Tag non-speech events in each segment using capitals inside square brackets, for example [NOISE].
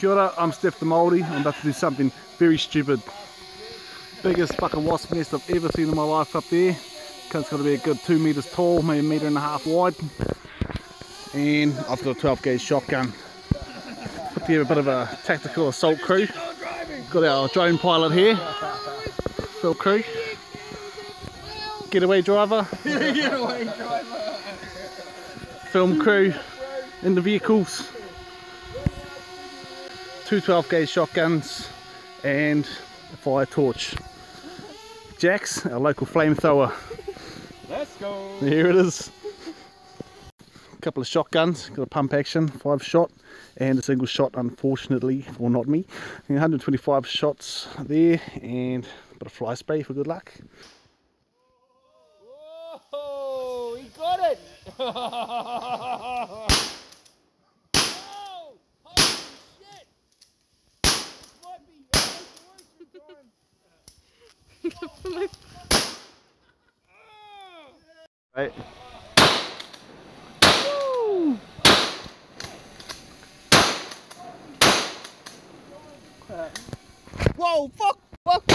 Kia ora, I'm Stef the Māori. I'm about to do something very stupid. Biggest fucking wasp nest I've ever seen in my life up there. Got to be a good two metres tall, maybe a metre and a half wide. And I've got a 12 gauge shotgun. Put together a bit of a tactical assault crew. Got our drone pilot here, Phil Crew. Getaway driver. [LAUGHS] Getaway driver. Film crew in the vehicles. Two 12 gauge shotguns and a fire torch. Jax, our local flamethrower. Let's go. Here it is. A couple of shotguns, got a pump action, five shot, and a single shot, unfortunately, or not me. 125 shots there, and a bit of fly spray for good luck. Whoa, he got it. [LAUGHS] oh, holy shit. Might be Right. Whoa, fuck, fuck.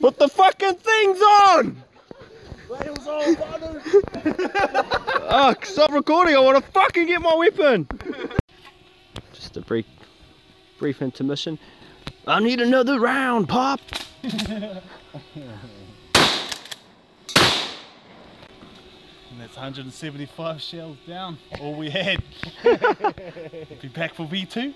Put the fucking things on! Whales on, butter. Oh, [LAUGHS] stop recording, I want to fucking get my weapon! Just a brief, brief intermission. I need another round, Pop. And that's 175 shells down, all we had. [LAUGHS] Be back for V2.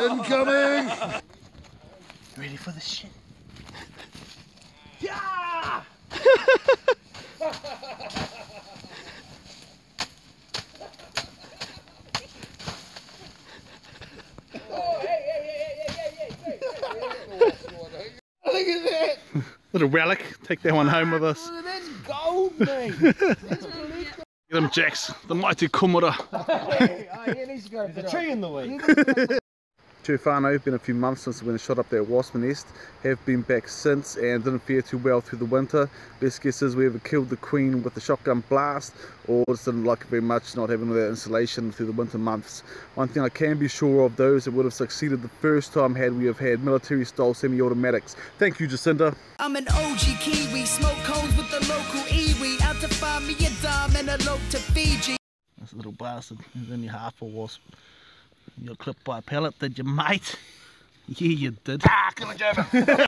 Incoming! Ready for the shit? Little relic, take that one home with us. That's gold, mate. [LAUGHS] Get him, Jax, the mighty Kumara. [LAUGHS] hey, oh, he needs to a tree in the way. Tufano, been a few months since we went and shot up that wasp nest. Have been back since and didn't fare too well through the winter. Best guess is we either killed the queen with the shotgun blast or just didn't like it very much not having that insulation through the winter months. One thing I can be sure of those that would have succeeded the first time had we have had military style semi-automatics. Thank you Jacinda. I'm an OG Kiwi, smoke cones with the local iwi. Out to find me a dime and a lope to Fiji. This little bastard is only half a wasp. You're clipped by a pellet, did you mate? [LAUGHS] Yeah you did. [LAUGHS]